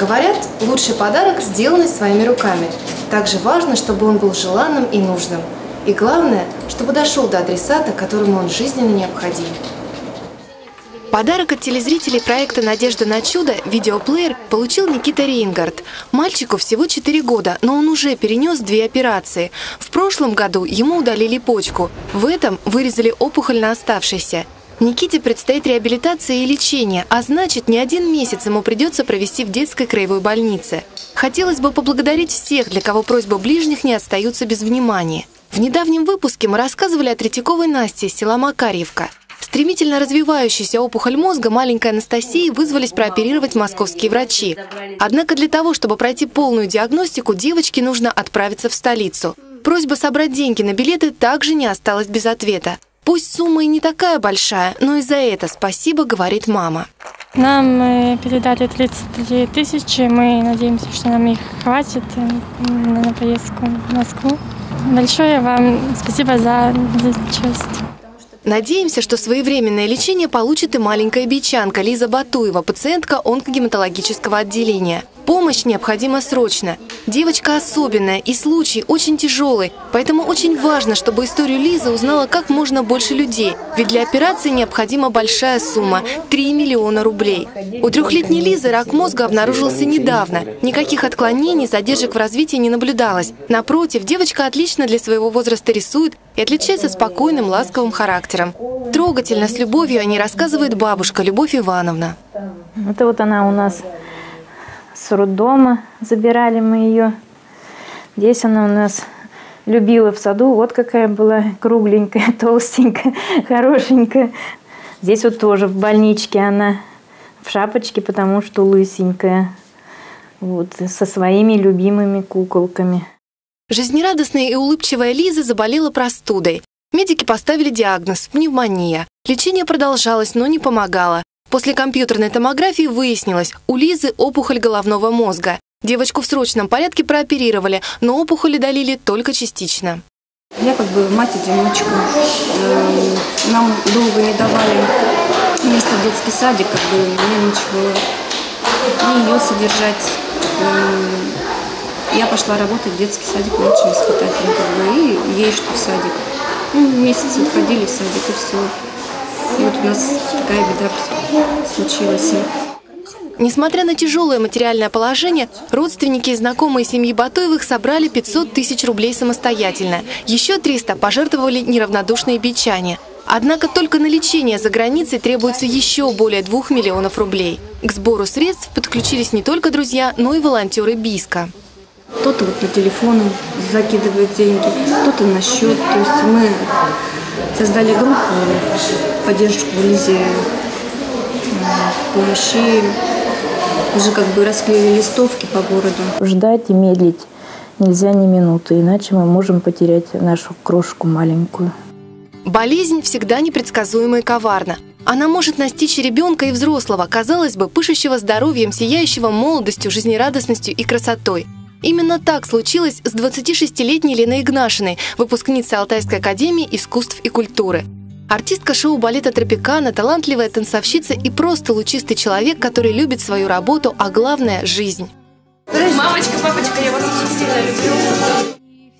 Говорят, лучший подарок – сделанный своими руками. Также важно, чтобы он был желанным и нужным. И главное, чтобы дошел до адресата, которому он жизненно необходим. Подарок от телезрителей проекта «Надежда на чудо» видеоплеер получил Никита Рейнгард. Мальчику всего 4 года, но он уже перенес две операции. В прошлом году ему удалили почку, в этом вырезали опухоль на оставшейся. Никите предстоит реабилитация и лечение, а значит, не один месяц ему придется провести в детской краевой больнице. Хотелось бы поблагодарить всех, для кого просьбы ближних не остаются без внимания. В недавнем выпуске мы рассказывали о Третьяковой Насте из села Макарьевка. Стремительно развивающаяся опухоль мозга маленькой Анастасии вызвались прооперировать московские врачи. Однако для того, чтобы пройти полную диагностику, девочке нужно отправиться в столицу. Просьба собрать деньги на билеты также не осталась без ответа. Пусть сумма и не такая большая, но и за это спасибо, говорит мама. Нам э, передали 33 тысячи, мы надеемся, что нам их хватит э, на поездку в Москву. Большое вам спасибо за, за честь. Надеемся, что своевременное лечение получит и маленькая бичанка Лиза Батуева, пациентка онкогематологического отделения. Помощь необходима срочно. Девочка особенная и случай очень тяжелый, поэтому очень важно, чтобы историю Лизы узнала как можно больше людей, ведь для операции необходима большая сумма – 3 миллиона рублей. У трехлетней Лизы рак мозга обнаружился недавно. Никаких отклонений, задержек в развитии не наблюдалось. Напротив, девочка отлично для своего возраста рисует и отличается спокойным, ласковым характером. Трогательно, с любовью о ней рассказывает бабушка Любовь Ивановна. Это вот она у нас с роддома, забирали мы ее. Здесь она у нас любила в саду, вот какая была кругленькая, толстенькая, хорошенькая. Здесь вот тоже в больничке она в шапочке, потому что лысенькая. Вот, со своими любимыми куколками. Жизнерадостная и улыбчивая Лиза заболела простудой. Медики поставили диагноз – пневмония. Лечение продолжалось, но не помогало. После компьютерной томографии выяснилось, у Лизы опухоль головного мозга. Девочку в срочном порядке прооперировали, но опухоли удалили только частично. Я как бы мать-одиночка. Эм, нам долго не давали место в детский садик, как бы мне ничего не ее содержать. Эм, я пошла работать в детский садик младшим воспитателем, и ей что в садик. Ну, месяц отходили в садик, и все. Вот у нас такая беда случилась. Несмотря на тяжелое материальное положение, родственники и знакомые семьи Батоевых собрали 500 тысяч рублей самостоятельно. Еще 300 пожертвовали неравнодушные бичане. Однако только на лечение за границей требуется еще более 2 миллионов рублей. К сбору средств подключились не только друзья, но и волонтеры БИСКа. Кто-то вот на телефон закидывает деньги, кто-то на счет. То есть мы создали группу поддержку Лизе помощи. Уже как бы расклеили листовки по городу. Ждать и медлить нельзя ни минуты, иначе мы можем потерять нашу крошку маленькую. Болезнь всегда непредсказуема и коварна. Она может настичь ребенка и взрослого, казалось бы, пышущего здоровьем, сияющего молодостью, жизнерадостностью и красотой – Именно так случилось с 26-летней Леной Игнашиной, выпускницей Алтайской академии искусств и культуры. Артистка шоу-балета «Тропикана», талантливая танцовщица и просто лучистый человек, который любит свою работу, а главное – жизнь. Мамочка, папочка, я вас очень сильно люблю.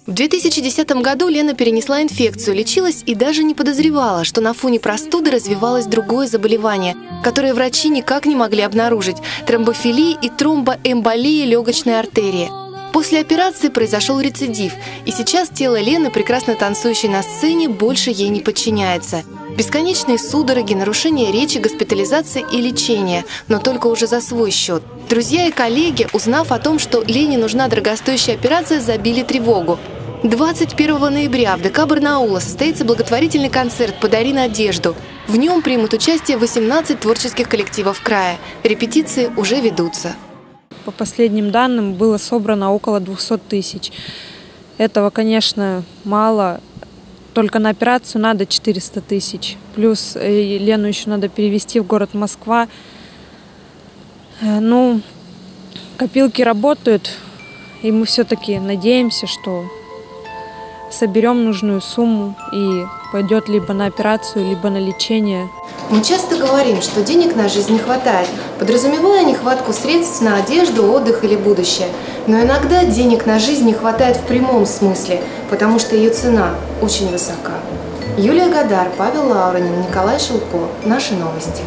В 2010 году Лена перенесла инфекцию, лечилась и даже не подозревала, что на фоне простуды развивалось другое заболевание, которое врачи никак не могли обнаружить – тромбофилия и тромбоэмболия легочной артерии – После операции произошел рецидив, и сейчас тело Лены, прекрасно танцующей на сцене, больше ей не подчиняется. Бесконечные судороги, нарушение речи, госпитализация и лечение, но только уже за свой счет. Друзья и коллеги, узнав о том, что Лене нужна дорогостоящая операция, забили тревогу. 21 ноября в ДК Барнаула состоится благотворительный концерт «Подари надежду». В нем примут участие 18 творческих коллективов края. Репетиции уже ведутся. По последним данным было собрано около 200 тысяч. Этого, конечно, мало. Только на операцию надо 400 тысяч. Плюс э, Лену еще надо перевести в город Москва. Э, ну, копилки работают, и мы все-таки надеемся, что соберем нужную сумму и пойдет либо на операцию, либо на лечение. Мы часто говорим, что денег на жизнь не хватает, подразумевая нехватку средств на одежду, отдых или будущее. Но иногда денег на жизнь не хватает в прямом смысле, потому что ее цена очень высока. Юлия Гадар, Павел Лауренин, Николай Шелко. Наши новости.